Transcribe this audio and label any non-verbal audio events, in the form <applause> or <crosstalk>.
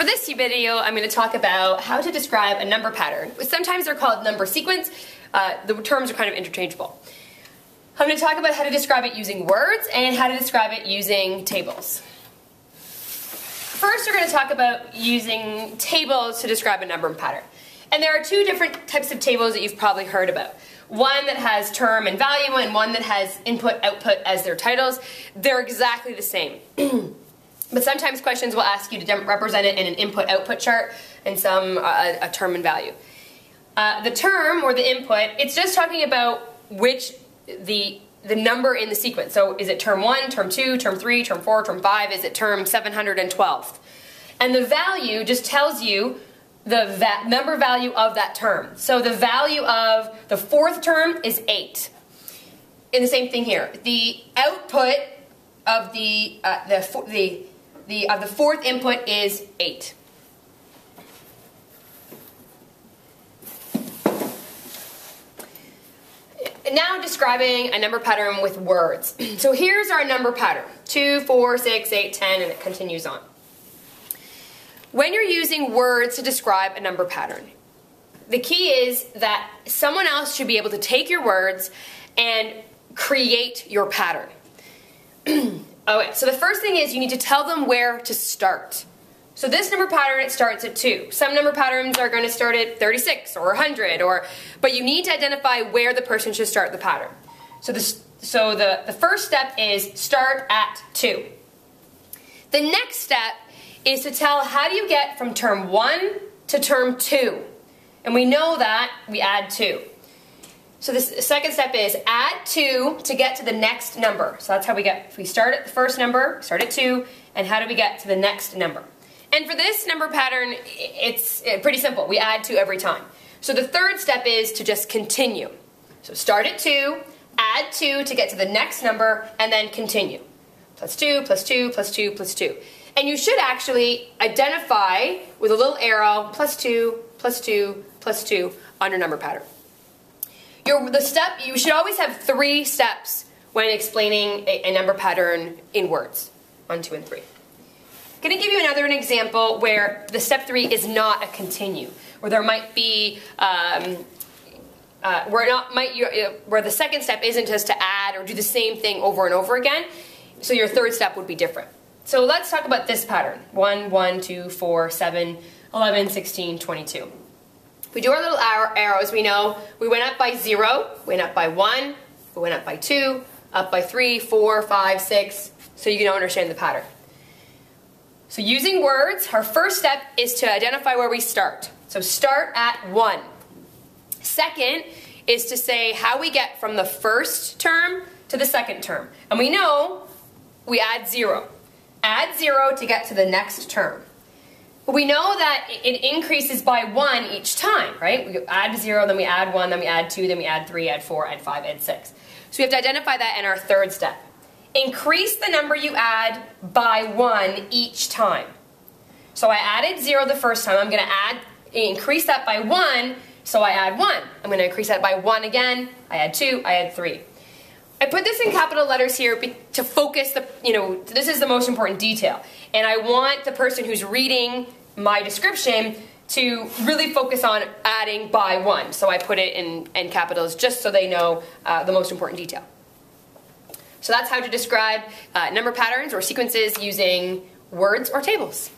For this video, I'm going to talk about how to describe a number pattern. Sometimes they're called number sequence. Uh, the terms are kind of interchangeable. I'm going to talk about how to describe it using words and how to describe it using tables. First, we're going to talk about using tables to describe a number pattern. And there are two different types of tables that you've probably heard about. One that has term and value and one that has input, output as their titles. They're exactly the same. <clears throat> But sometimes questions will ask you to represent it in an input-output chart and some uh, a term and value. Uh, the term or the input, it's just talking about which the the number in the sequence. So is it term 1, term 2, term 3, term 4, term 5? Is it term 712? And the value just tells you the va number value of that term. So the value of the fourth term is 8. And the same thing here. The output of the, uh, the, the the, uh, the fourth input is 8. Now describing a number pattern with words. <clears throat> So here's our number pattern. 2, 4, 6, 8, 10, and it continues on. When you're using words to describe a number pattern, the key is that someone else should be able to take your words and create your pattern. <clears throat> Okay, so the first thing is you need to tell them where to start. So this number pattern, it starts at 2. Some number patterns are going to start at 36 or 100, or, but you need to identify where the person should start the pattern. So, this, so the, the first step is start at 2. The next step is to tell how do you get from term 1 to term 2. And we know that we add 2. So the second step is add 2 to get to the next number. So that's how we get, if we start at the first number, start at 2, and how do we get to the next number? And for this number pattern, it's eh, pretty simple. We add 2 every time. So the third step is to just continue. So start at 2, add 2 to get to the next number, and then continue. Plus 2, plus 2, plus 2, plus 2. And you should actually identify with a little arrow, plus 2, plus 2, plus 2 on your number pattern. Your, the step, you should always have three steps when explaining a, a number pattern in words. One, two, and three. I'm going to give you another an example where the step three is not a continue, where there might be um, uh, where not might uh, where the second step isn't just to add or do the same thing over and over again. So your third step would be different. So let's talk about this pattern: 1, 1, 2, 4, 7, 11, 16, 22. We do our little arrows, we know we went up by 0, went up by 1, we went up by 2, up by 3, 4, 5, 6, so you can understand the pattern. So using words, our first step is to identify where we start. So start at 1. Second is to say how we get from the first term to the second term. And we know we add 0. Add 0 to get to the next term. We know that it increases by one each time, right? We add zero, then we add one, then we add two, then we add three, add four, add five, add six. So we have to identify that in our third step. Increase the number you add by one each time. So I added zero the first time. I'm going to add, increase that by one, so I add one. I'm going to increase that by one again. I add two, I add three. I put this in capital letters here to focus the, you know, this is the most important detail. And I want the person who's reading my description to really focus on adding by one. So I put it in, in capitals just so they know uh, the most important detail. So that's how to describe uh, number patterns or sequences using words or tables.